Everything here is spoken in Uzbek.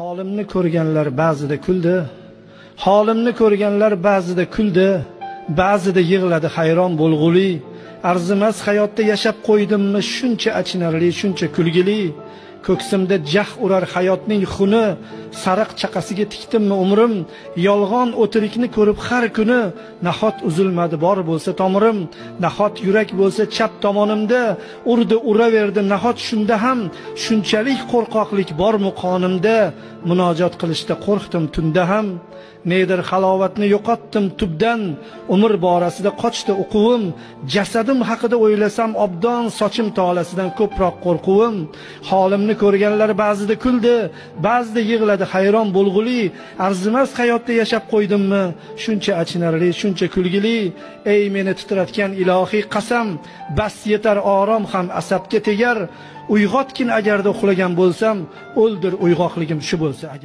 Holimni ko'rganlar ba'zida kuldi. Holimni ko'rganlar ba'zida kuldi, ba'zida yig'ladi hayron bo'lg'uli. Arzimas hayotda yashab qo'ydimmi shuncha achinarli, shuncha kulgili. Ko'ksimda jah urar hayotning xuni, sariq chaqasiga tikdimmi umrim, yolg'on o'tirikni ko'rib har kuni, nahot uzilmadi bor bo'lsa tomirim, nahot yurak bo'lsa chap tomonimda, urdi uraverdi, nahot shunda ham shunchalik qo'rqoqlik bormi qonimda, munojot qilishda qo'rqdim tunda ham, nedir halovatni yo'qotdim tubdan, umr borasida qochdi o'quvim, jasadim haqida o'ylasam obdon sochim tolasidan ko'proq qo'rquvim, holimni ko'rganlar ba'zida kuldi, ba'zida yig'ladi. Hayron bo'lg'uli, arzimas hayotda yashab qo'ydimmi, shuncha achinarli, shuncha kulgili, ey meni titratgan ilohiy qasam, bas yetar orom ham asabga tegar, uyg'otgin agarda uxlagan bo'lsam, o'ldir uyg'oqligim shu bo'lsa agar.